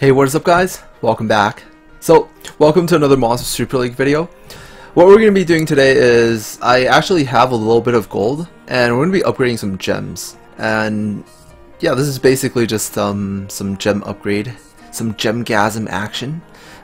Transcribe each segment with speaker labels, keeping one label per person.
Speaker 1: Hey, what is up guys? Welcome back. So, welcome to another Monster Super League video. What we're going to be doing today is, I actually have a little bit of gold, and we're going to be upgrading some gems. And, yeah, this is basically just um, some gem upgrade, some gemgasm action.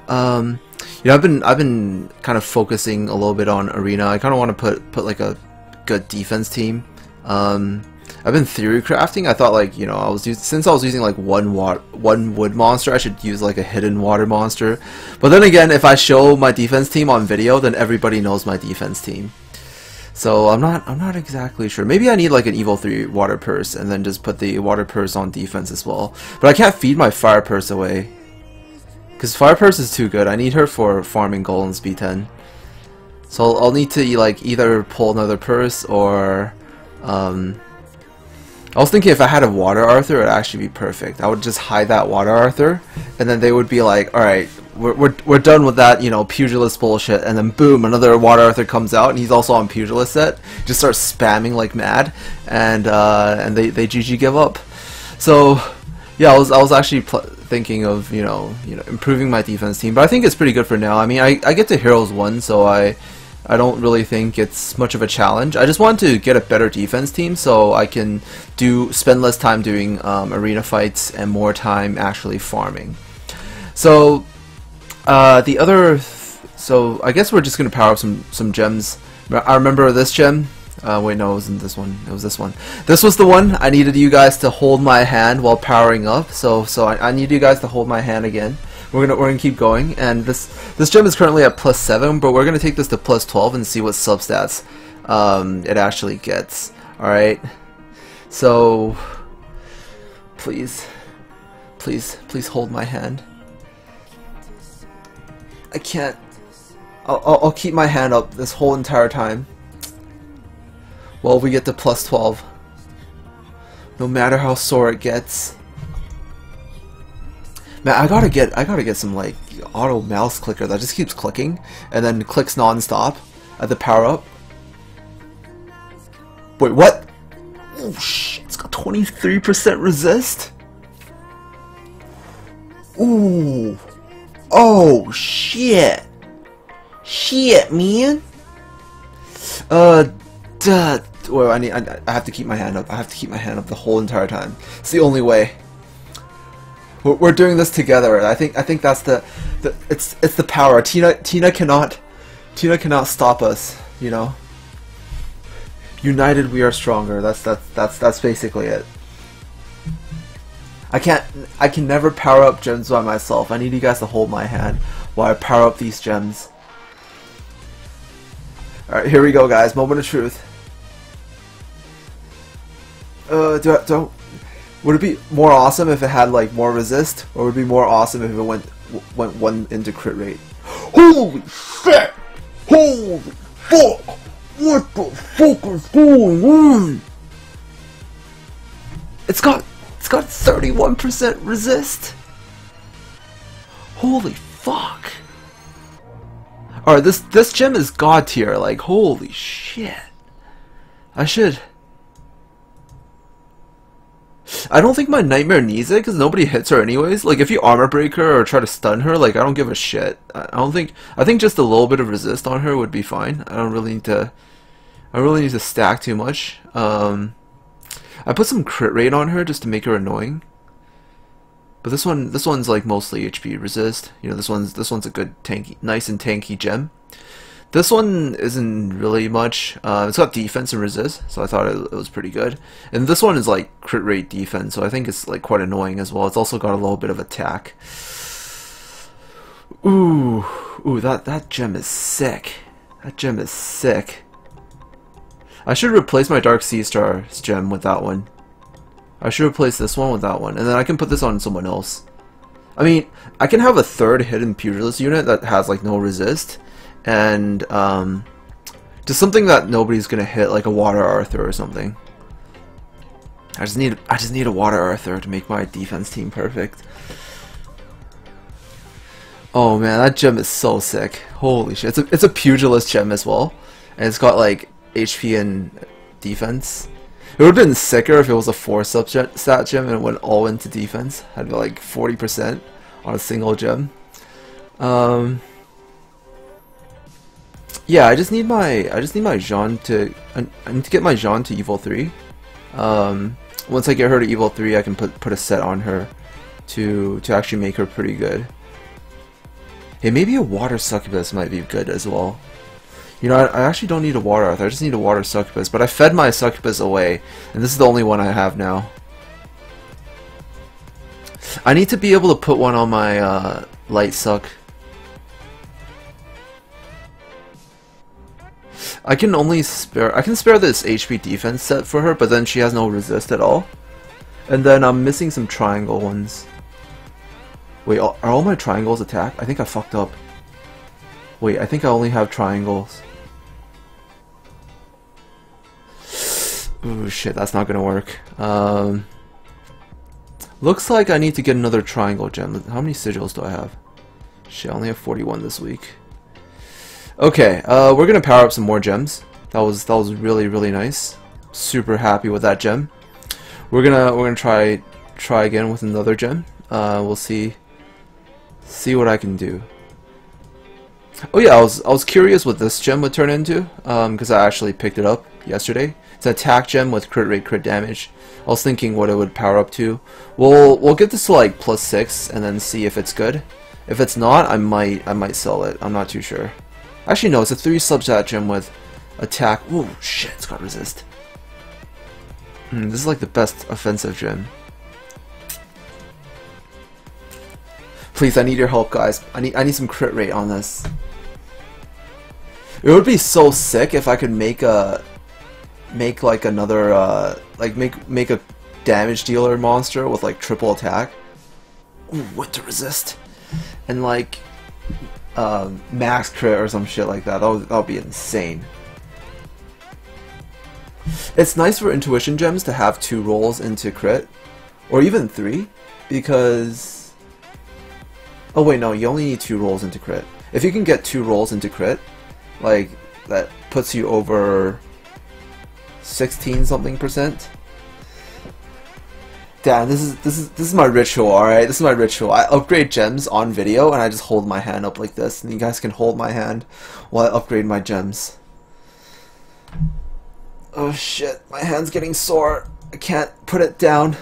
Speaker 1: Um, you know, I've been, I've been kind of focusing a little bit on Arena. I kind of want to put, put like a good defense team. Um, I've been theory crafting. I thought like you know I was since I was using like one water, one wood monster, I should use like a hidden water monster. But then again, if I show my defense team on video, then everybody knows my defense team. So I'm not I'm not exactly sure. Maybe I need like an evil 3 water purse and then just put the water purse on defense as well. But I can't feed my fire purse away. Because fire purse is too good. I need her for farming gold and speed 10. So I'll, I'll need to like either pull another purse or um, I was thinking if I had a water Arthur, it would actually be perfect. I would just hide that water Arthur, and then they would be like, alright, we're, we're, we're done with that, you know, pugilist bullshit, and then boom, another water Arthur comes out, and he's also on pugilist set, just starts spamming like mad, and uh, and they, they GG give up. So, yeah, I was, I was actually thinking of, you know, you know, improving my defense team, but I think it's pretty good for now. I mean, I, I get to Heroes 1, so I I don't really think it's much of a challenge. I just want to get a better defense team so I can do spend less time doing um, arena fights and more time actually farming. So uh, the other, so I guess we're just gonna power up some some gems. I remember this gem. Uh, wait, no, it wasn't this one. It was this one. This was the one I needed you guys to hold my hand while powering up. So so I, I need you guys to hold my hand again. We're gonna we're gonna keep going, and this this gem is currently at plus seven, but we're gonna take this to plus twelve and see what substats um, it actually gets. All right, so please, please, please hold my hand. I can't. I'll, I'll, keep my hand up this whole entire time. Well, we get to plus 12. No matter how sore it gets. Man, I gotta get I gotta get some like auto mouse clicker that just keeps clicking and then clicks non-stop at the power up. Wait, what? Oh shit, it's got 23% resist? Ooh. Oh shit. Shit, man. Uh duh. Well, I need I, I have to keep my hand up. I have to keep my hand up the whole entire time. It's the only way. We're, we're doing this together. I think I think that's the, the it's it's the power. Tina Tina cannot Tina cannot stop us. You know. United, we are stronger. That's that's that's that's basically it. I can't. I can never power up gems by myself. I need you guys to hold my hand while I power up these gems. Alright, here we go, guys. Moment of truth. Uh, do, do, would it be more awesome if it had like more resist, or would it be more awesome if it went went one into crit rate? Holy shit! Holy fuck! What the fuck is going on? It's got it's got 31% resist. Holy fuck! Alright, this this gem is god tier. Like holy shit! I should. I don't think my Nightmare needs it because nobody hits her anyways. Like if you armor break her or try to stun her, like I don't give a shit. I don't think I think just a little bit of resist on her would be fine. I don't really need to. I really need to stack too much. Um, I put some crit rate on her just to make her annoying. But this one, this one's like mostly HP resist. You know, this one's this one's a good tanky, nice and tanky gem. This one isn't really much. Uh, it's got defense and resist, so I thought it, it, was pretty good. And this one is like crit rate defense, so I think it's like quite annoying as well. It's also got a little bit of attack. Ooh, ooh, that that gem is sick. That gem is sick. I should replace my Dark Sea Star's gem with that one. I should replace this one with that one, and then I can put this on someone else. I mean, I can have a third hidden pugilist unit that has like no resist, and um, just something that nobody's gonna hit, like a water Arthur or something. I just need I just need a water Arthur to make my defense team perfect. Oh man, that gem is so sick. Holy shit. It's a, it's a pugilist gem as well. And it's got like HP and defense. It would have been sicker if it was a 4 substat gem and it went all into defense. Be like 40%. on a single gem. Um, yeah, I just need my I just need my Jean to I, need to get my Jean to Evil three. Um, once I get her to Evil three, I can put put a set on her to to actually make her pretty good. Hey, maybe a water succubus might be good as well. You know, I, I actually don't need a water Arthur, I just need a water succubus, but I fed my succubus away, and this is the only one I have now. I need to be able to put one on my uh, light suck. I can only spare I can spare this HP defense set for her, but then she has no resist at all. And then I'm missing some triangle ones. Wait, are all my triangles attack? I think I fucked up. Wait, I think I only have triangles. Ooh, shit, that's not gonna work. Um, looks like I need to get another triangle gem. How many sigils do I have? Shit, I only have 41 this week. Okay, uh, we're gonna power up some more gems. That was that was really really nice. Super happy with that gem. We're gonna we're gonna try try again with another gem. Uh, we'll see see what I can do. Oh yeah, I was I was curious what this gem would turn into because um, I actually picked it up yesterday. It's an attack gem with crit rate, crit damage. I was thinking what it would power up to. We'll we'll get this to like plus six and then see if it's good. If it's not, I might I might sell it. I'm not too sure. Actually, no, it's a 3 substat gem with attack. Oh shit, it's got resist. Mm, this is like the best offensive gem. Please, I need your help, guys. I need I need some crit rate on this. It would be so sick if I could make a make like another uh like make make a damage dealer monster with like triple attack. Ooh, what to resist? And like um, max crit or some shit like that. That'll, that would be insane. It's nice for intuition gems to have two rolls into crit, or even three, because... Oh wait, no, you only need two rolls into crit. If you can get two rolls into crit, like, that puts you over 16 something percent, Damn, this is this is this is my ritual, alright? This is my ritual. I upgrade gems on video and I just hold my hand up like this and you guys can hold my hand while I upgrade my gems. Oh shit, my hand's getting sore. I can't put it down.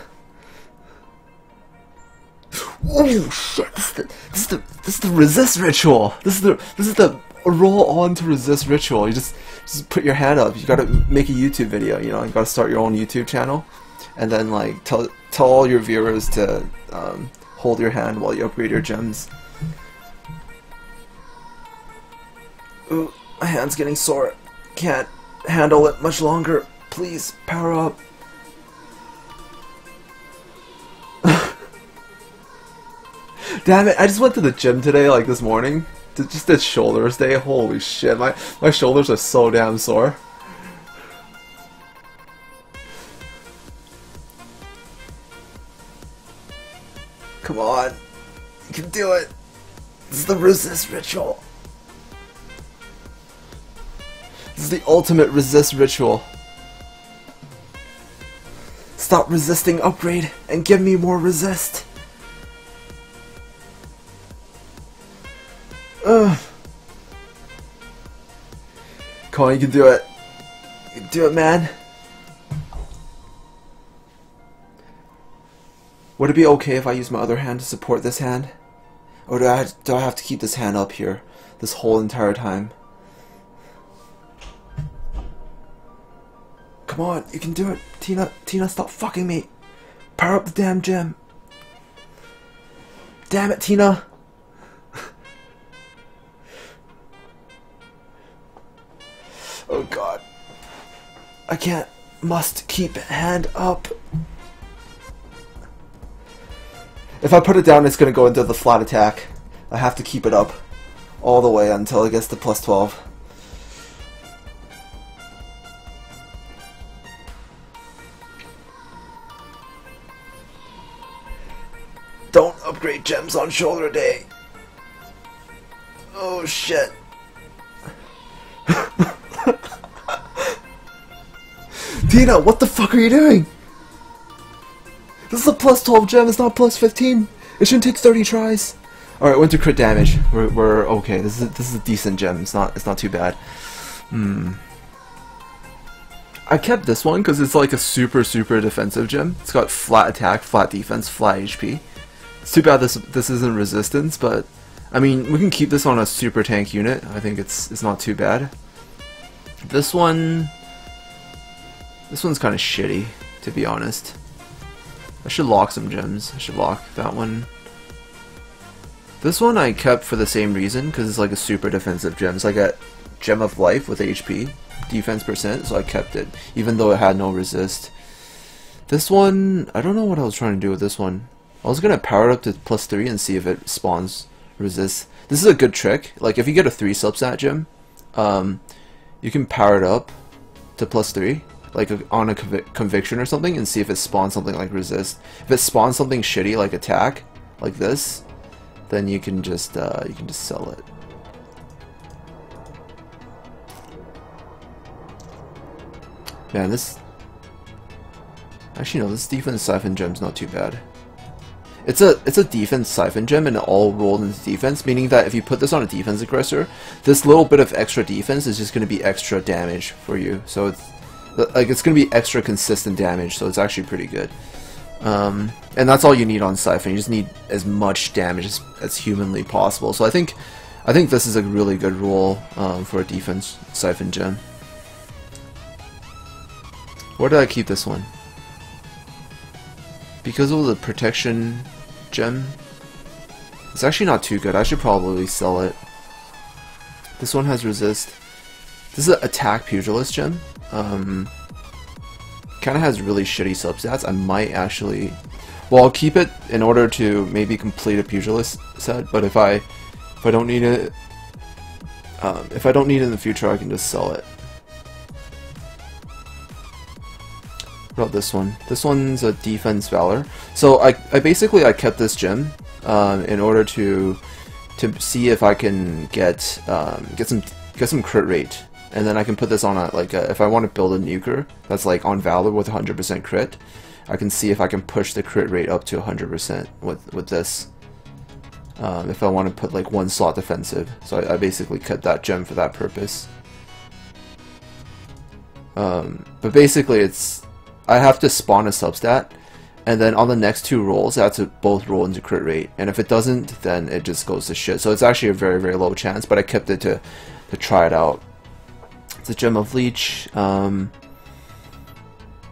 Speaker 1: Oh shit, this is the this is the this is the resist ritual. This is the this is the roll on to resist ritual. You just just put your hand up. You gotta make a YouTube video, you know, you gotta start your own YouTube channel and then like tell tell all your viewers to um, hold your hand while you upgrade your gems. Ooh, my hand's getting sore. Can't handle it much longer. Please, power up. Damn it, I just went to the gym today, like this morning. Just did shoulders day. Holy shit, my, my shoulders are so damn sore. Come on. You can do it. This is the resist ritual. This is the ultimate resist ritual. Stop resisting upgrade and give me more resist. Ugh. Come on, you can do it. You can do it, man. Would it be okay if I use my other hand to support this hand? Or do I, do I have to keep this hand up here this whole entire time? Come on, you can do it. Tina, Tina, stop fucking me. Power up the damn gem. Damn it, Tina. oh god. I can't. Must keep hand up. If I put it down, it's going to go into the flat attack. I have to keep it up all the way until it gets to plus 12. Don't upgrade gems on shoulder day. Oh shit. Tina, what the fuck are you doing? This is a plus 12 gem, it's not plus 15. It shouldn't take 30 tries. All right, went to crit damage. We're, we're okay. This is this is a decent gem. It's not it's not too bad. Hmm. I kept this one because it's like a super super defensive gem. It's got flat attack, flat defense, flat HP. It's too bad this this isn't resistance, but I mean we can keep this on a super tank unit. I think it's it's not too bad. This one, this one's kind of shitty to be honest. I should lock some gems. I should lock that one. This one I kept for the same reason, because it's like a super defensive gem. It's like a gem of life with HP, defense percent, so I kept it, even though it had no resist. This one, I don't know what I was trying to do with this one. I was going to power it up to plus 3 and see if it spawns resist. This is a good trick. Like, if you get a 3 substat gem, um, you can power it up to plus 3, like a, on a conv conviction or something, and see if it spawns something like resist. If it spawns something shitty like attack, like this, then you can just uh, you can just sell it. Man, this actually no, this defense siphon gem's not too bad. It's a it's a defense siphon gem and all rolled into defense, meaning that if you put this on a defense aggressor, this little bit of extra defense is just going to be extra damage for you. So it's like it's going to be extra consistent damage, so it's actually pretty good. Um, and that's all you need on Siphon. You just need as much damage as, as humanly possible. So I think I think this is a really good rule um, for a defense Siphon gem. Where did I keep this one? Because of the protection gem, it's actually not too good. I should probably sell it. This one has resist. This is an attack pugilist gem. Um, kind of has really shitty substats. I might actually... Well, I'll keep it in order to maybe complete a pugilist set, but if I if I don't need it, um, if I don't need it in the future, I can just sell it. What about this one? This one's a defense valor. So I, I basically I kept this gem um, in order to to see if I can get um, get some get some crit rate and then I can put this on a, like, a, if I want to build a nuker that's like on Valor with 100% crit, I can see if I can push the crit rate up to 100% with, with this. Um, if I want to put like one slot defensive. So I, I basically cut that gem for that purpose. Um, but basically it's, I have to spawn a substat, and then on the next two rolls, I have to both roll into crit rate. And if it doesn't, then it just goes to shit. So it's actually a very, very low chance, but I kept it to, to try it out. It's a Gem of Leech. Um,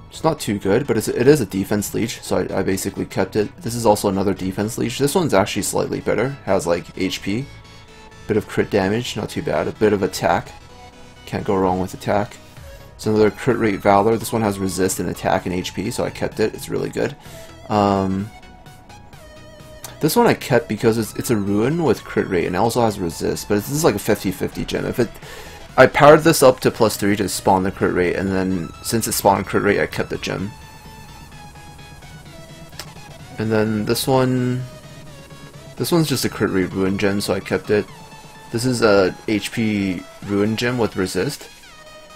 Speaker 1: it's not too good, but it's, it is a defense leech, so I, I, basically kept it. This is also another defense leech. This one's actually slightly better. Has like HP, bit of crit damage, not too bad. A bit of attack, can't go wrong with attack. It's another crit rate Valor. This one has resist and attack and HP, so I kept it. It's really good. Um, this one I kept because it's, it's a Ruin with crit rate and it also has resist, but this is like a 50-50 gem. If it I powered this up to plus 3 to spawn the crit rate, and then since it spawned crit rate, I kept the gem. And then this one... This one's just a crit rate ruin gem, so I kept it. This is a HP ruin gem with resist.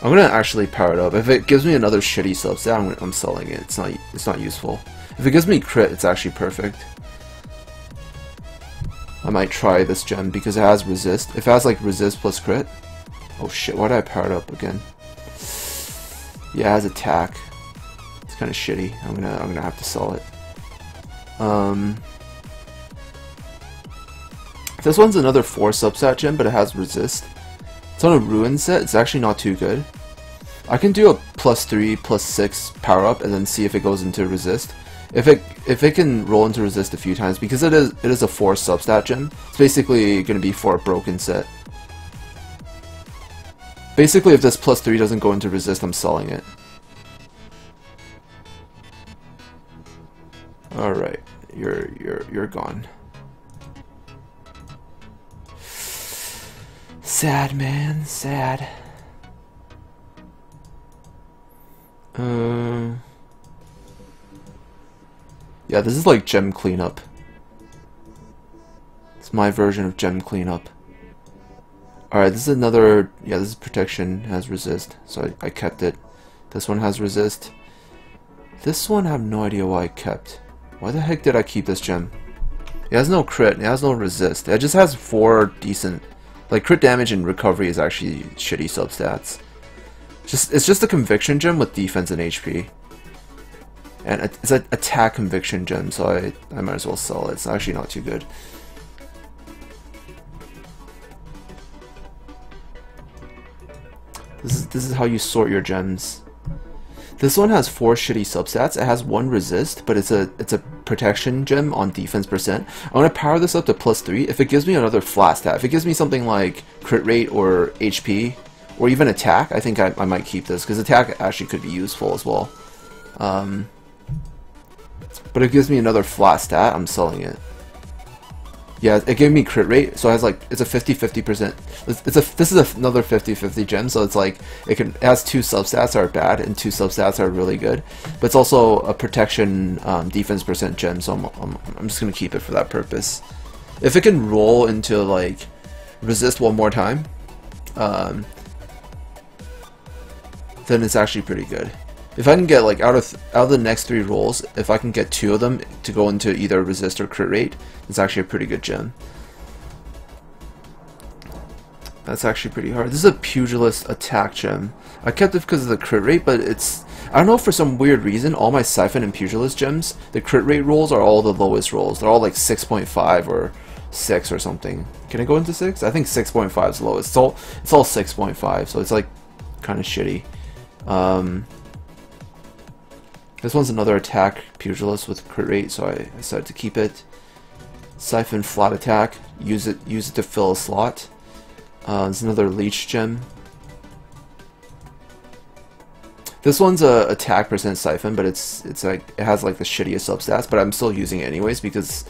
Speaker 1: I'm gonna actually power it up. If it gives me another shitty substat, I'm, I'm selling it. It's not it's not useful. If it gives me crit, it's actually perfect. I might try this gem because it has resist. If it has like resist plus crit, Oh shit, why did I power it up again? Yeah, has attack. It's kind of shitty. I'm gonna I'm gonna have to sell it. Um, this one's another four substat gem, but it has resist. It's on a ruin set. It's actually not too good. I can do a plus three, plus six power up, and then see if it goes into resist. If it if it can roll into resist a few times, because it is it is a four substat gem, it's basically going to be for a broken set. Basically, if this plus 3 doesn't go into resist, I'm selling it. Alright, you're, you're, you're gone. Sad, man, sad. Uh, yeah, this is like gem cleanup. It's my version of gem cleanup. Alright, this is another, yeah, this is protection, has resist, so I, I kept it. This one has resist. This one I have no idea why I kept. Why the heck did I keep this gem? It has no crit, it has no resist. It just has four decent... Like, crit damage and recovery is actually shitty substats. Just It's just a conviction gem with defense and HP. And it's an attack conviction gem, so I, I might as well sell it. It's actually not too good. This is, this is how you sort your gems. This one has four shitty substats. It has one resist, but it's a it's a protection gem on defense percent. I want to power this up to plus three. If it gives me another flat stat, if it gives me something like crit rate or HP, or even attack, I think I, I might keep this because attack actually could be useful as well. Um, but if it gives me another flat stat. I'm selling it. Yeah, it gave me crit rate, so it has like it's a 50-50%. It's, a this is another 50-50 gem, so it's like it can it has two substats are bad and two substats are really good. But it's also a protection um, defense percent gem, so I'm, I'm, I'm just gonna keep it for that purpose. If it can roll into like resist one more time, um, then it's actually pretty good. If I can get like out of out of the next three rolls, if I can get two of them to go into either resist or crit rate, it's actually a pretty good gem. That's actually pretty hard. This is a pugilist attack gem. I kept it because of the crit rate, but it's I don't know for some weird reason all my siphon and pugilist gems, the crit rate rolls are all the lowest rolls. They're all like 6.5 or 6 or something. Can I go into 6? I think 6.5 is lowest. It's all it's all 6.5, so it's like kind of shitty. Um, this one's another attack pugilist with crit rate, so I decided to keep it. Siphon flat attack. Use it. Use it to fill a slot. Uh, there's another leech gem. This one's a attack percent siphon, but it's it's like it has like the shittiest substats, but I'm still using it anyways because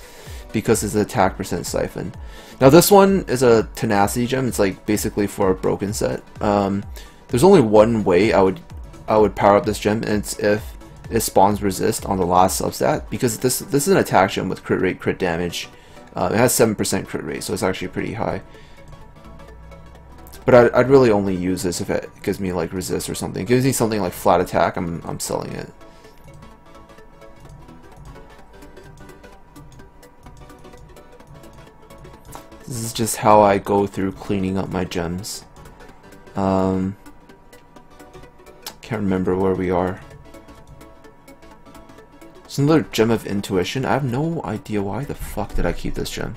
Speaker 1: because it's an attack percent siphon. Now this one is a tenacity gem. It's like basically for a broken set. Um, there's only one way I would I would power up this gem, and it's if it spawns resist on the last substat because this this is an attack gem with crit rate, crit damage. Uh, it has 7% crit rate, so it's actually pretty high. But I'd, I'd, really only use this if it gives me like resist or something. It gives me something like flat attack, I'm, I'm selling it. This is just how I go through cleaning up my gems. Um, can't remember where we are. It's another gem of intuition. I have no idea why the fuck did I keep this gem.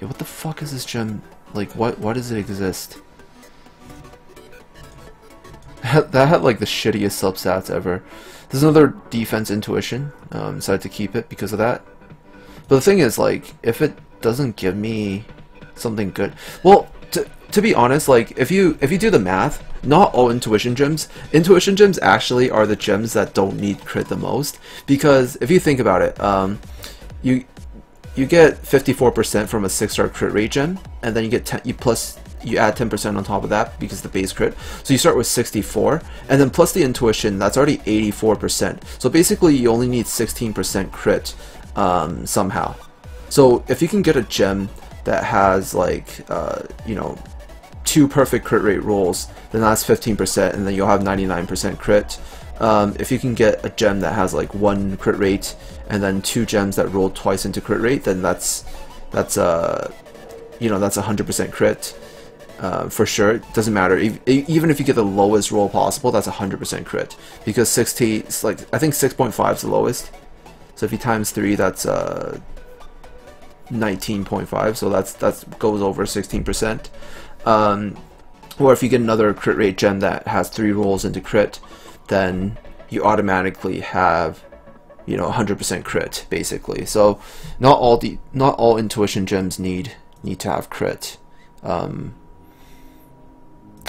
Speaker 1: Yeah, what the fuck is this gem? Like, what? why does it exist? that had like the shittiest substats ever. There's another defense intuition. Um, decided to keep it because of that. But the thing is, like, if it doesn't give me something good, well, to be honest, like if you if you do the math, not all intuition gems. Intuition gems actually are the gems that don't need crit the most because if you think about it, um, you you get 54% from a six star crit rate gem, and then you get 10, you plus you add 10% on top of that because the base crit. So you start with 64, and then plus the intuition, that's already 84%. So basically, you only need 16% crit um, somehow. So if you can get a gem that has like uh, you know two perfect crit rate rolls, then that's 15%, and then you'll have 99% crit. Um, if you can get a gem that has like one crit rate and then two gems that roll twice into crit rate, then that's that's uh you know that's 100% crit uh, for sure. It doesn't matter even if you get the lowest roll possible, that's 100% crit because 60 like I think 6.5 is the lowest. So if you times three, that's uh 19.5. So that's that goes over 16%. Um, or if you get another crit rate gem that has three rolls into crit, then you automatically have you know 100% crit basically. So not all the not all intuition gems need need to have crit. Um,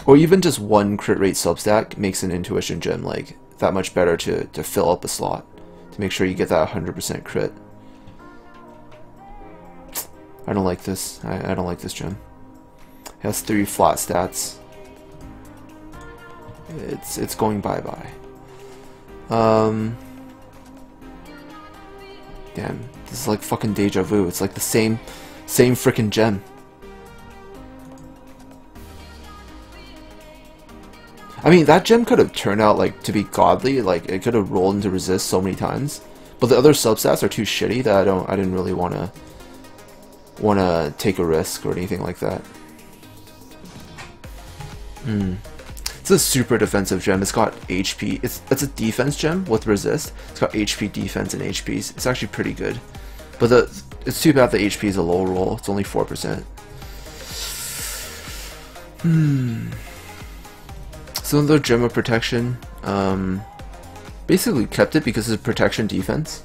Speaker 1: or even just one crit rate substat makes an intuition gem like that much better to, to fill up a slot to make sure you get that 100% crit. I don't like this. I, I don't like this gem has three flat stats. It's it's going bye bye. Um. Damn, this is like fucking deja vu. It's like the same, same freaking gem. I mean, that gem could have turned out like to be godly. Like it could have rolled into resist so many times, But the other substats are too shitty that I don't I didn't really want to want to take a risk or anything like that. Hmm. It's a super defensive gem. It's got HP. It's it's a defense gem with resist. It's got HP, defense, and HPs. It's actually pretty good. But the it's too bad the HP is a low roll. It's only four percent. Hmm. So the gem of protection. Um, basically kept it because it's protection defense.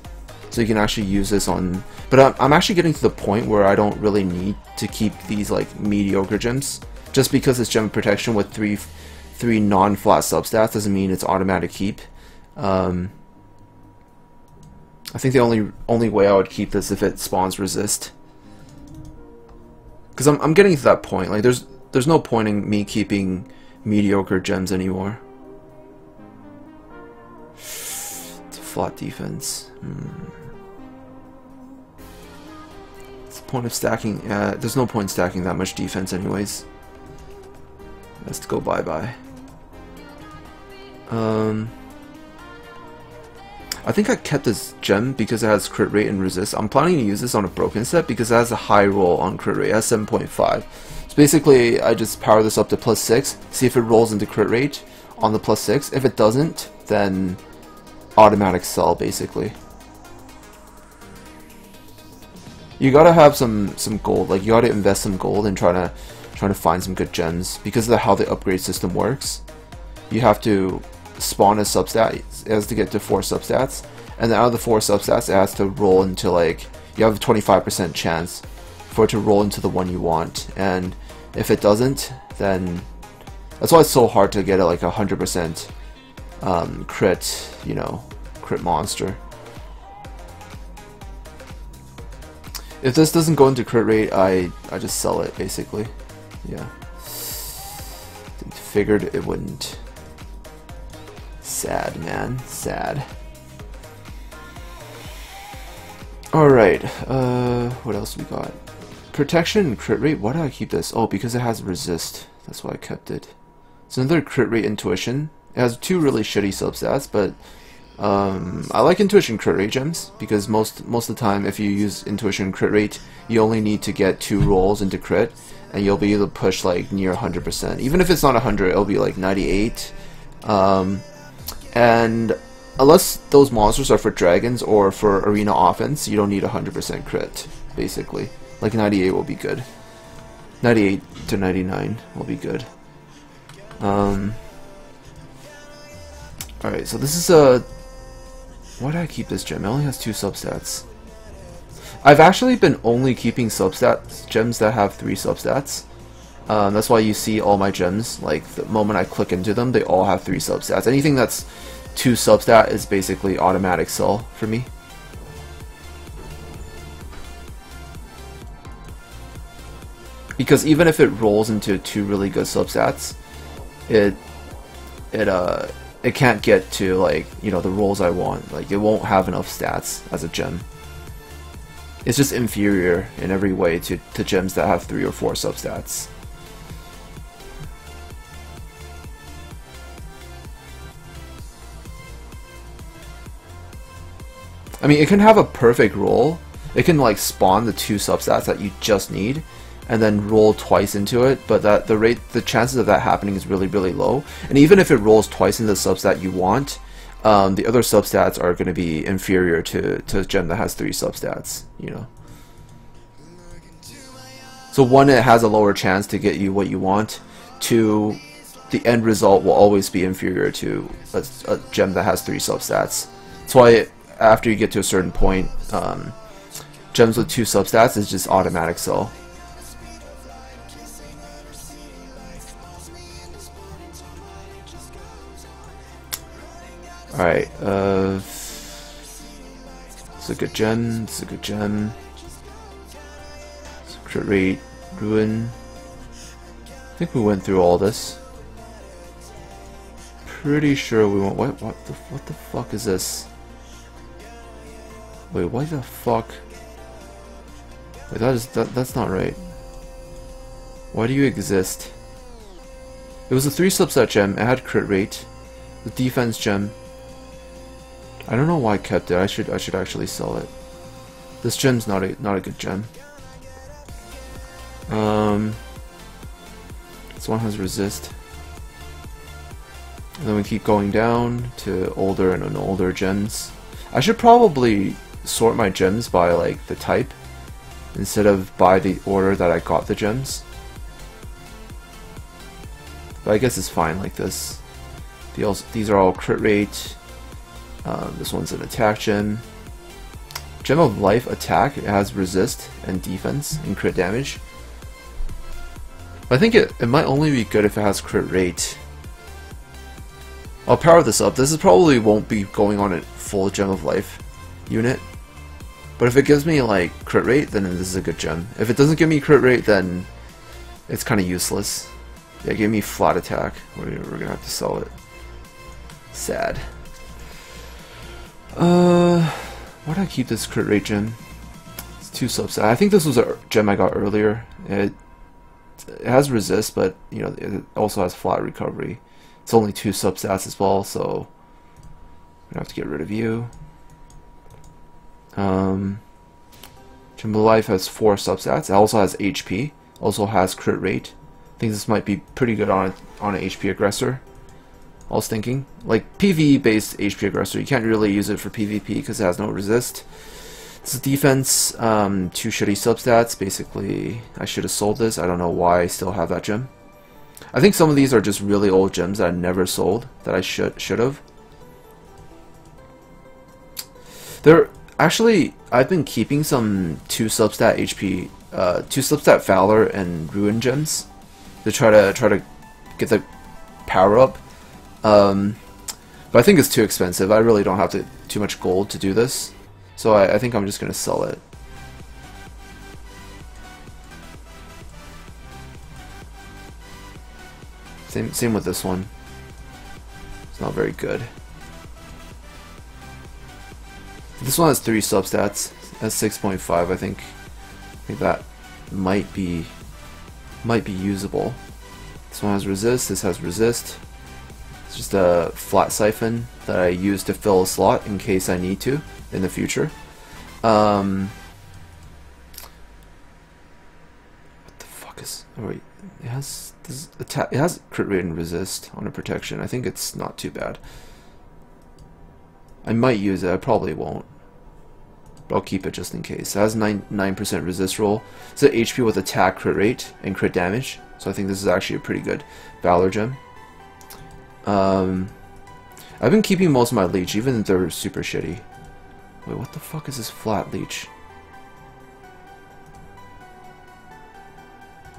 Speaker 1: So you can actually use this on... But I'm, I'm actually getting to the point where I don't really need to keep these like mediocre gems. Just because it's gem protection with three three non-flat substats doesn't mean it's automatic keep. Um, I think the only only way I would keep this if it spawns resist. Because I'm, I'm getting to that point. Like there's there's no point in me keeping mediocre gems anymore. It's a flat defense. Hmm. What's the point of stacking? Uh, there's no point in stacking that much defense anyways. Let's go bye-bye. Um... I think I kept this gem because it has crit rate and resist. I'm planning to use this on a broken set because it has a high roll on crit rate. It has 7.5. So basically, I just power this up to plus 6, see if it rolls into crit rate on the plus 6. If it doesn't, then automatic sell, basically. You gotta have some, some gold. Like, you gotta invest some gold and try to, trying to find some good gems. Because of how the upgrade system works, you have to spawn a substat, it has to get to four substats, and then out of the four substats, it has to roll into like, you have a 25% chance for it to roll into the one you want, and if it doesn't, then that's why it's so hard to get a like 100% um, crit, you know, crit monster. If this doesn't go into crit rate, I, I just sell it, basically. Yeah. Figured it wouldn't. Sad, man. Sad. Alright, uh, what else we got? Protection and crit rate, why do I keep this? Oh, because it has resist. That's why I kept it. It's another crit rate intuition. It has two really shitty substats, but um, I like intuition crit rate gems because most most of the time if you use intuition crit rate, you only need to get two rolls into crit, and you'll be able to push like near 100%. Even if it's not 100, it'll be like 98. Um, and unless those monsters are for dragons or for arena offense, you don't need 100% crit, basically. Like 98 will be good. 98 to 99 will be good. Um, Alright, so this is a... Why did I keep this gem? It only has two substats. I've actually been only keeping substats gems that have three substats. Um, that's why you see all my gems, like the moment I click into them, they all have three substats. Anything that's two substat is basically automatic sell for me. Because even if it rolls into two really good substats, it it uh it can't get to like you know the rolls I want. Like it won't have enough stats as a gem. It's just inferior in every way to, to gems that have three or four substats. I mean, it can have a perfect roll. It can like spawn the two substats that you just need, and then roll twice into it. But that the rate, the chances of that happening is really, really low. And even if it rolls twice into the substat you want, um, the other substats are going to be inferior to to a gem that has three substats. You know. So one, it has a lower chance to get you what you want. Two, the end result will always be inferior to a, a gem that has three substats. That's why after you get to a certain point, um, gems with two substats is just automatic sell. Alright, uh, it's a good gem, it's a good gem. Secret rate, ruin. I think we went through all this. Pretty sure we went. What? What the? What the fuck is this? Wait, why the fuck? Wait, that is that, that's not right. Why do you exist? It was a three substat gem, it had crit rate, the defense gem, I don't know why I kept it. I should I should actually sell it. This gem's not a not a good gem. Um, this one has resist. And then we keep going down to older and an older gems. I should probably sort my gems by like the type instead of by the order that I got the gems. But I guess it's fine like this. These are all crit rate. Um, this one's an attack gem. Gem of Life attack, it has resist and defense and crit damage. I think it, it might only be good if it has crit rate. I'll power this up. This is probably won't be going on a full Gem of Life unit. But if it gives me like crit rate, then this is a good gem. If it doesn't give me crit rate, then it's kind of useless. Yeah, give me flat attack. We're, we're gonna have to sell it. Sad. Uh, why do I keep this crit rate gem? It's two substats. I think this was a gem I got earlier. It, it has resist, but you know it also has flat recovery. It's only two substats as well, so I'm gonna have to get rid of you. Um, of Life has four substats. It also has HP. Also has crit rate. I think this might be pretty good on on an HP aggressor. I was thinking. Like, PvE-based HP Aggressor, you can't really use it for PvP because it has no resist. This is defense, um, two shitty substats. Basically, I should have sold this. I don't know why I still have that gem. I think some of these are just really old gems that I never sold that I should should have. There, actually, I've been keeping some two substat HP, uh, two substat Valor and Ruin gems to try to try to get the power up. Um, but I think it's too expensive. I really don't have to, too much gold to do this. So I, I think I'm just going to sell it. Same, same with this one. It's not very good. This one has three substats. That's 6.5. I think. I think that might be might be usable. This one has resist. This has resist. It's just a flat siphon that I use to fill a slot in case I need to in the future. Um, what the fuck is? Oh wait, it has this attack. It has crit rate and resist on a protection. I think it's not too bad. I might use it. I probably won't. But I'll keep it just in case. It has 9 9% resist roll. It's an HP with attack, crit rate, and crit damage. So I think this is actually a pretty good Valor gem. Um, I've been keeping most of my leech, even if they're super shitty. Wait, what the fuck is this flat leech?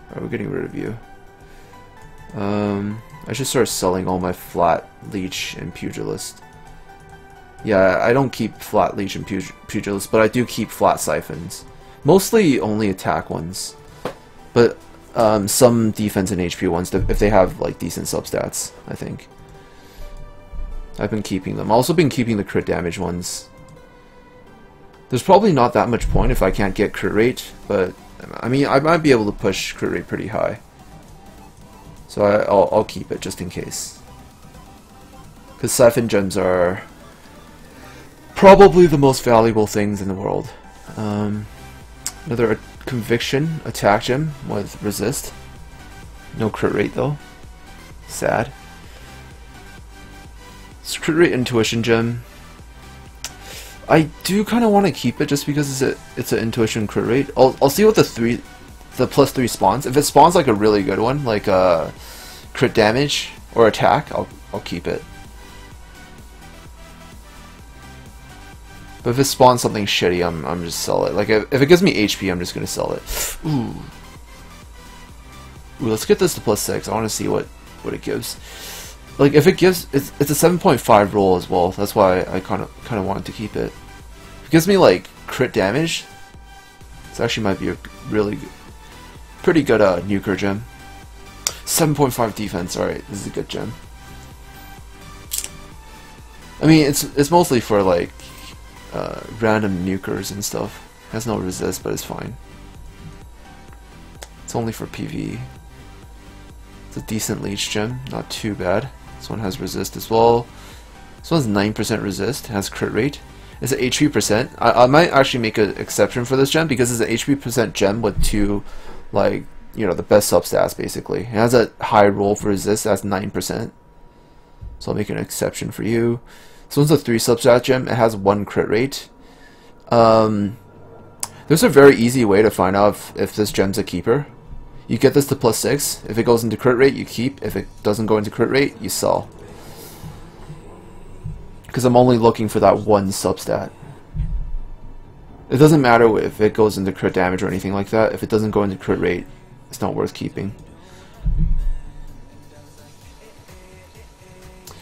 Speaker 1: Alright, we're getting rid of you. Um, I should start selling all my flat leech and pugilist. Yeah, I don't keep flat leech and pugilist, but I do keep flat siphons. Mostly only attack ones. But um, some defense and HP ones if they have like decent substats, I think. I've been keeping them. I've also been keeping the crit damage ones. There's probably not that much point if I can't get crit rate, but I mean, I might be able to push crit rate pretty high. So I, will I'll keep it just in case. Because siphon gems are probably the most valuable things in the world. Um, another conviction attack gem with resist. No crit rate though. Sad. It's Crit rate intuition gem. I do kind of want to keep it just because it's a it's an intuition crit rate. I'll I'll see what the three, the plus three spawns. If it spawns like a really good one, like a uh, crit damage or attack, I'll I'll keep it. But if it spawns something shitty, I'm I'm just sell it. Like if, if it gives me HP, I'm just gonna sell it. Ooh. Ooh, let's get this to plus six. I want to see what what it gives. Like if it gives, it's it's a 7.5 roll as well. That's why I kind of kind of wanted to keep it. If it gives me like crit damage. This actually might be a really good, pretty good uh, nuker gem. 7.5 defense. All right, this is a good gem. I mean, it's it's mostly for like uh, random nukers and stuff. Has no resist, but it's fine. It's only for PvE. It's a decent leech gem, not too bad. This one has resist as well. This one's 9% resist, has crit rate. It's an HP percent. I, I might actually make an exception for this gem because it's an HP percent gem with two, like, you know, the best substats basically. It has a high roll for resist, that's 9%. So I'll make an exception for you. This one's a 3 substat gem, it has 1 crit rate. Um, there's a very easy way to find out if, if this gem's a keeper. You get this to plus 6. If it goes into crit rate, you keep. If it doesn't go into crit rate, you sell. Because I'm only looking for that one substat. It doesn't matter if it goes into crit damage or anything like that. If it doesn't go into crit rate, it's not worth keeping.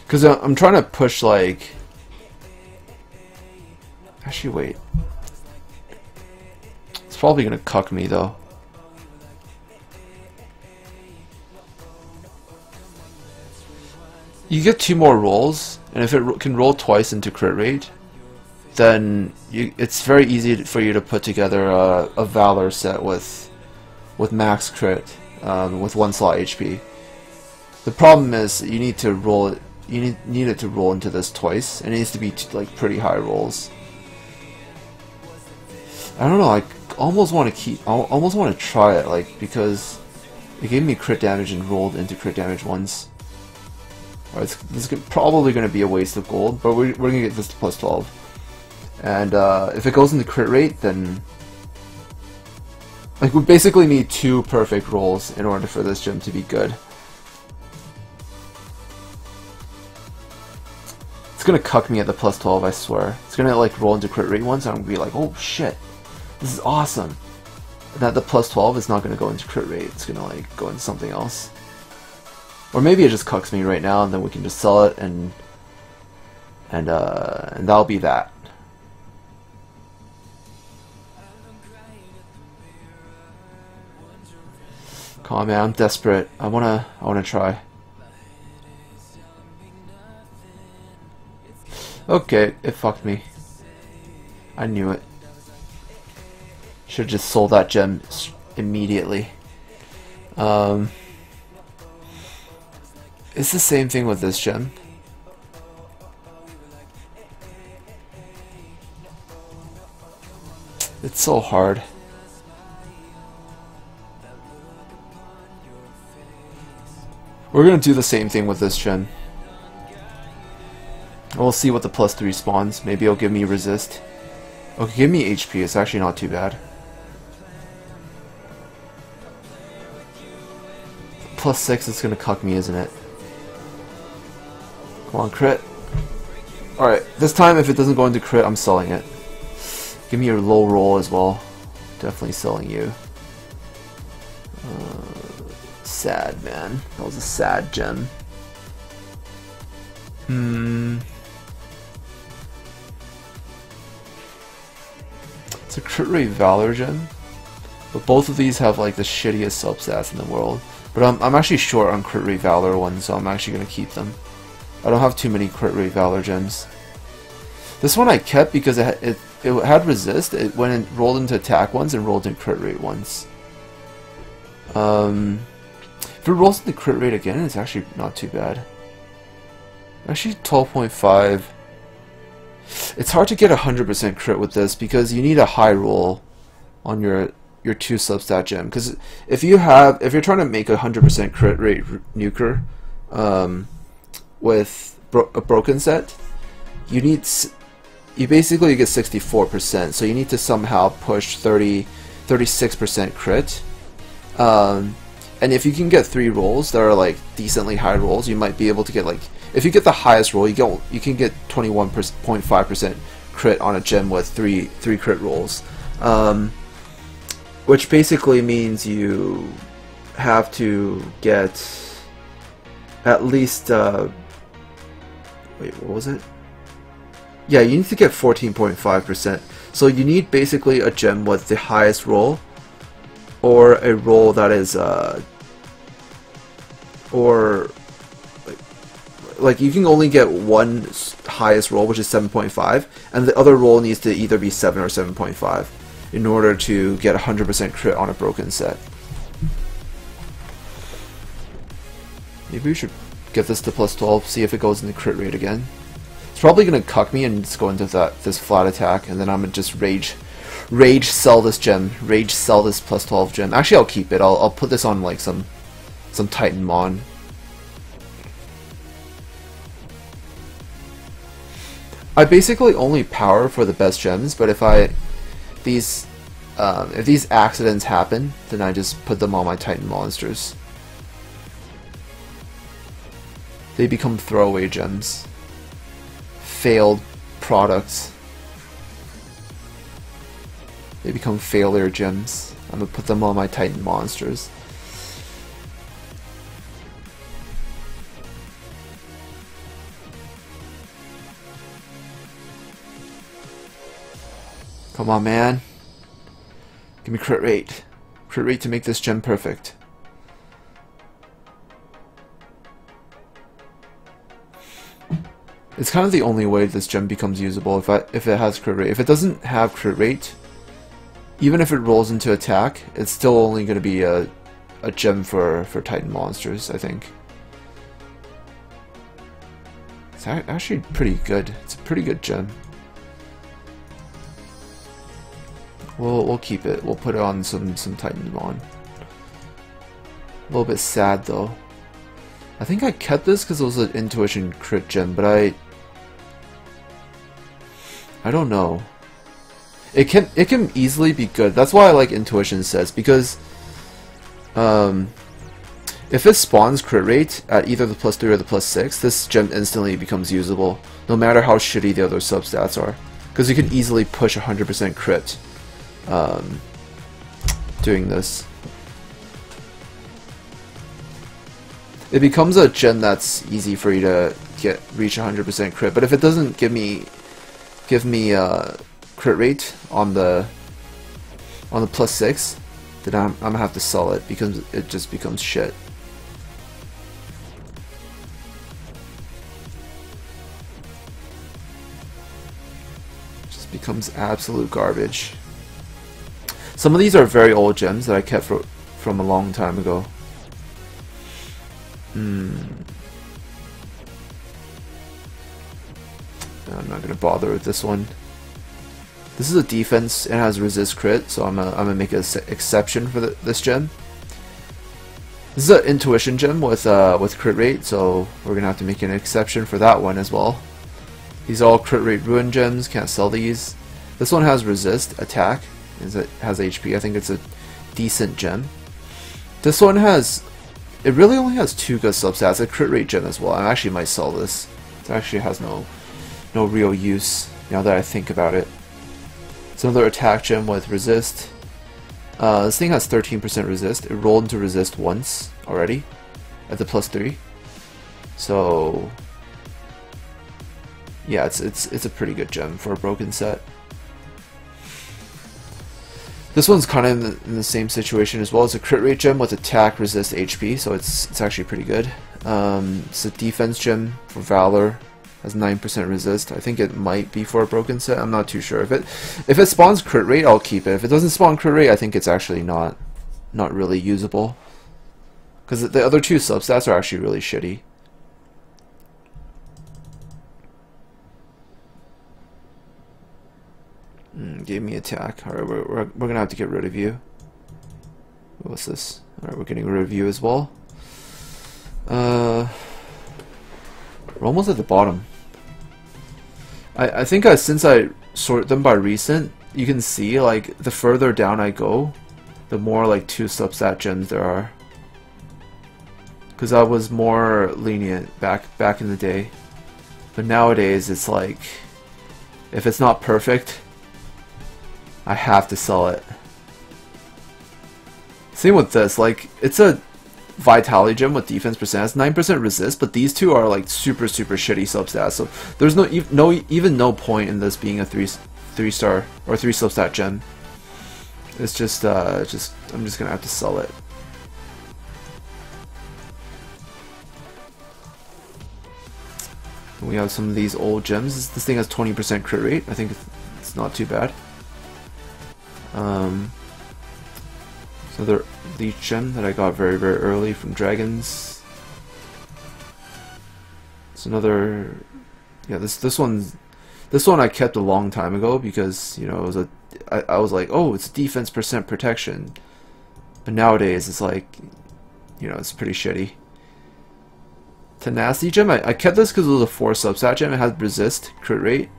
Speaker 1: Because I'm trying to push like... Actually, wait. It's probably to cuck me though. You get two more rolls, and if it can roll twice into crit rate, then you, it's very easy for you to put together a, a Valor set with with max crit um, with one slot HP. The problem is you need to roll it. You need need it to roll into this twice, and it needs to be like pretty high rolls. I don't know. I almost want to keep. I almost want to try it, like because it gave me crit damage and rolled into crit damage once. Right, this is probably going to be a waste of gold, but we're, we're going to get this to plus 12. And uh, if it goes into crit rate, then... Like, we basically need two perfect rolls in order for this gem to be good. It's going to cuck me at the plus 12, I swear. It's going to, like, roll into crit rate once, and I'm going to be like, oh, shit. This is awesome. That the plus 12, is not going to go into crit rate. It's going to, like, go into something else. Or maybe it just cucks me right now and then we can just sell it and and uh and that'll be that. Come on man, I'm desperate. I wanna I wanna try. Okay, it fucked me. I knew it. Should have just sold that gem immediately. Um it's the same thing with this gem. It's so hard. We're gonna do the same thing with this gem. We'll see what the plus 3 spawns. Maybe it'll give me resist. Okay, give me HP. It's actually not too bad. Plus 6 is gonna cuck me, isn't it? Come on, crit. Alright, this time if it doesn't go into crit, I'm selling it. Give me your low roll as well. Definitely selling you. Uh, sad, man. That was a sad gem. Hmm. It's a crit rate Valor gem. But both of these have like the shittiest substats in the world. But I'm, I'm actually short on crit rate Valor ones, so I'm actually going to keep them. I don't have too many crit rate Valor gems. This one I kept because it, it, it had resist. It went and rolled into attack ones and rolled in crit rate ones. Um, if it rolls into crit rate again, it's actually not too bad. Actually, 12.5. It's hard to get 100% crit with this because you need a high roll on your your two substat gem. Because if you have, if you're trying to make a 100% crit rate nuker, um, with bro a broken set, you need you basically get 64%. So you need to somehow push 30 36% crit. Um, and if you can get three rolls that are like decently high rolls, you might be able to get like if you get the highest roll, you get you can get 21.5% crit on a gem with three three crit rolls, um, which basically means you have to get at least uh, Wait, what was it? Yeah, you need to get 14.5%. So you need basically a gem with the highest roll, or a roll that is, uh, or like, like you can only get one highest roll, which is 7.5, and the other roll needs to either be 7 or 7.5 in order to get 100% crit on a broken set. Maybe we should Get this to plus 12, see if it goes into crit rate again. It's probably gonna cuck me and just go into that this flat attack, and then I'm gonna just rage, rage sell this gem, rage sell this plus 12 gem. Actually, I'll keep it. I'll I'll put this on like some some Titan Mon. I basically only power for the best gems, but if I these um, if these accidents happen, then I just put them on my Titan monsters. They become throwaway gems. Failed products. They become failure gems. I'm gonna put them on my Titan monsters. Oh, Come on, man. Give me crit rate. Crit rate to make this gem perfect. It's kind of the only way this gem becomes usable if I if it has crit rate. If it doesn't have crit rate, even if it rolls into attack, it's still only going to be a a gem for for Titan monsters. I think. It's actually pretty good. It's a pretty good gem. We'll we'll keep it. We'll put it on some some Titanmon. A little bit sad though. I think I kept this because it was an intuition crit gem, but I I don't know. It can it can easily be good. That's why I like intuition sets because um if it spawns crit rate at either the plus 3 or the plus 6, this gem instantly becomes usable, no matter how shitty the other substats are. Because you can easily push 100% crit um, doing this. It becomes a gen that's easy for you to get reach 100% crit, but if it doesn't give me give me uh, crit rate on the on the plus six, then I'm, I'm gonna have to sell it because it just becomes shit. Just becomes absolute garbage. Some of these are very old gems that I kept for, from a long time ago. Hmm. I'm not gonna bother with this one. This is a defense. It has resist crit, so I'm gonna, I'm gonna make an exception for the, this gem. This is an intuition gem with uh, with crit rate, so we're gonna have to make an exception for that one as well. These are all crit rate ruin gems. Can't sell these. This one has resist attack, is it has HP. I think it's a decent gem. This one has, it really only has two good substats. A crit rate gem as well. I actually might sell this. It actually has no, no real use now that I think about it. It's another attack gem with resist. Uh, this thing has 13% resist. It rolled into resist once already at the plus three. So yeah, it's it's it's a pretty good gem for a broken set. This one's kind of in the, in the, same situation as well. It's a crit rate gem with attack, resist, HP, so it's it's actually pretty good. Um, it's a defense gem for Valor, has 9% resist. I think it might be for a broken set. I'm not too sure. If it if it spawns crit rate, I'll keep it. If it doesn't spawn crit rate, I think it's actually not not really usable. Because the other two substats are actually really shitty. Mm, gave me attack. Alright, we're, we're, we're gonna have to get rid of you. What's this? Alright, we're getting rid of you as well. Uh, we're almost at the bottom. I, I think I, since I sort them by recent, you can see like the further down I go, the more like two substat gems there are. Because I was more lenient back back in the day. But nowadays it's like, if it's not perfect, I have to sell it. Same with this, like, it's a Vitality gem with defense percent, 9% resist, but these two are like super, super shitty substats, so there's no, no even no point in this being a 3 three star or 3 substat gem. It's just, uh, just, I'm just gonna have to sell it. we have some of these old gems. This, this thing has 20% crit rate. I think it's not too bad. Um, so the the gem that I got very very early from dragons. It's another yeah, this this one's this one I kept a long time ago because you know it was a I, I was like, oh, it's defense percent protection, but nowadays it's like, you know, it's pretty shitty. Tenacity gem, I, I kept this because it was a four substat gem. It has resist, crit rate,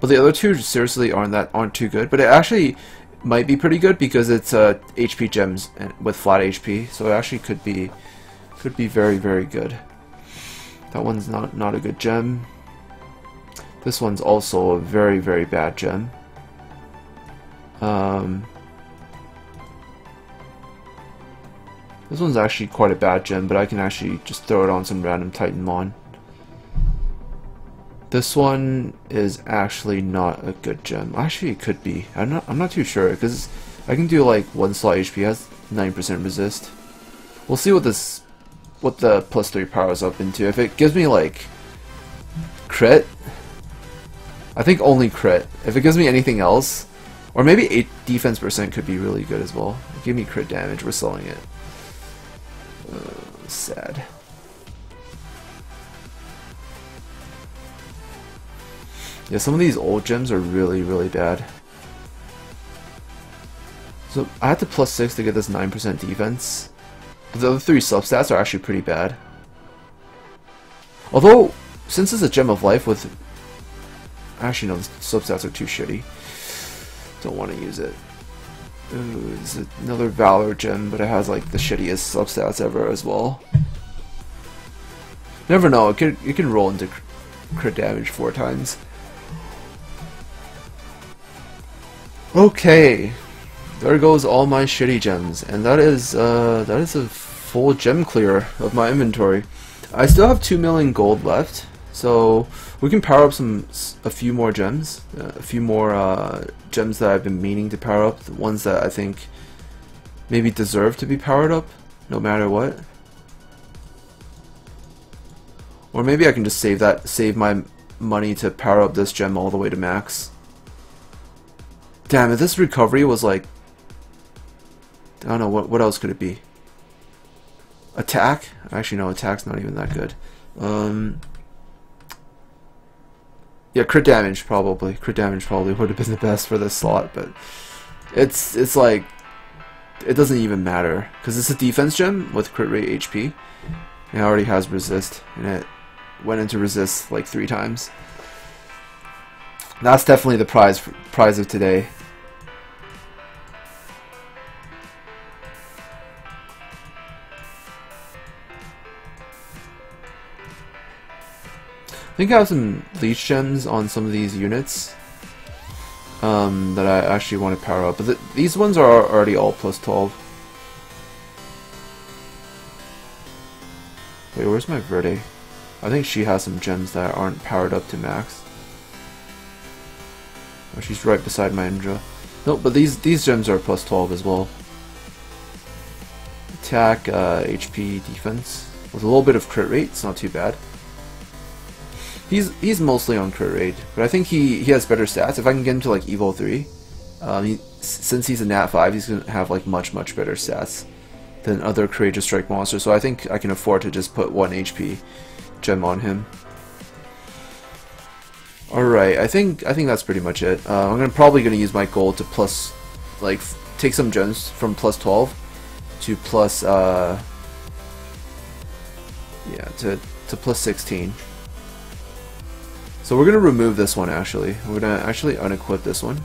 Speaker 1: but the other two seriously aren't that aren't too good. But it actually might be pretty good because it's uh, HP gems with flat HP, so it actually could be could be very very good. That one's not not a good gem. This one's also a very very bad gem. Um, this one's actually quite a bad gem, but I can actually just throw it on some random Titanmon. This one is actually not a good gem. Actually, it could be. I'm not. I'm not too sure because I can do like one slot HP has 9% resist. We'll see what this, what the plus three powers up into. If it gives me like crit, I think only crit. If it gives me anything else, or maybe eight defense percent could be really good as well. Give me crit damage. We're selling it. Uh, sad. Yeah, some of these old gems are really, really bad. So I had to plus 6 to get this 9% defense. But the other three substats are actually pretty bad. Although, since it's a gem of life with... Actually, no, the substats are too shitty. Don't want to use it. Ooh, it's another Valor gem, but it has like the shittiest substats ever as well. Never know, it can, it can roll into crit damage four times. Okay, there goes all my shitty gems, and that is uh, that is a full gem clear of my inventory. I still have two million gold left, so we can power up some a few more gems, uh, a few more uh, gems that I've been meaning to power up, the ones that I think maybe deserve to be powered up, no matter what. Or maybe I can just save that, save my money to power up this gem all the way to max. Damn it, this recovery was like... I don't know, what, what else could it be? Attack? Actually, no, attack's not even that good. Um, yeah, crit damage, probably. Crit damage probably would have been the best for this slot, but... It's, it's like... It doesn't even matter. Because it's a defense gem with crit rate HP. It already has resist, and it went into resist like three times. That's definitely the prize prize of today. Think I have some leech gems on some of these units um, that I actually want to power up. But these ones are already all plus 12. Wait, where's my Verde? I think she has some gems that aren't powered up to max. Oh, she's right beside my Indra. Nope, but these these gems are plus 12 as well. Attack, uh, HP, defense. With a little bit of crit rate, it's not too bad. He's he's mostly on crit rate, but I think he, he has better stats. If I can get him to like Evo 3, um, he, since he's a Nat 5, he's going to have like much, much better stats than other Courageous Strike monsters, so I think I can afford to just put 1 HP gem on him. Alright, I think I think that's pretty much it. Uh, I'm gonna, probably going to use my gold to plus, like, take some gems from plus 12 to plus, uh, yeah, to, to plus 16. So we're going to remove this one actually. We're going to actually unequip this one.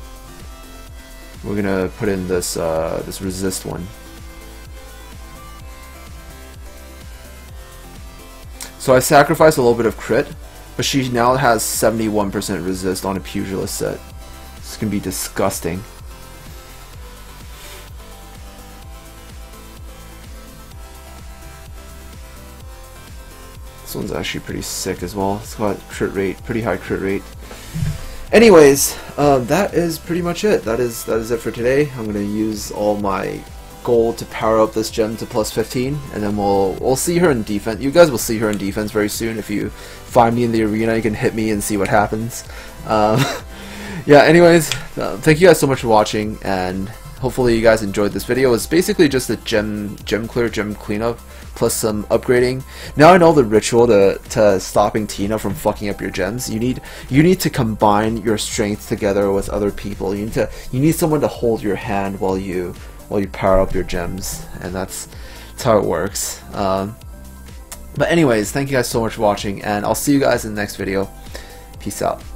Speaker 1: We're going to put in this uh, this resist one. So I sacrificed a little bit of crit, but she now has 71% resist on a pugilist set. This can be disgusting. This one's actually pretty sick as well. It's got crit rate, pretty high crit rate. Anyways, uh, that is pretty much it. That is that is it for today. I'm gonna use all my gold to power up this gem to plus 15, and then we'll we'll see her in defense. You guys will see her in defense very soon. If you find me in the arena, you can hit me and see what happens. Um, yeah. Anyways, uh, thank you guys so much for watching, and hopefully you guys enjoyed this video. It's basically just a gem gem clear, gem cleanup, plus some upgrading. Now I know the ritual to, to stopping Tina from fucking up your gems. You need you need to combine your strength together with other people. You need to you need someone to hold your hand while you while you power up your gems, and that's, that's how it works. Um, but anyways, thank you guys so much for watching, and I'll see you guys in the next video. Peace out.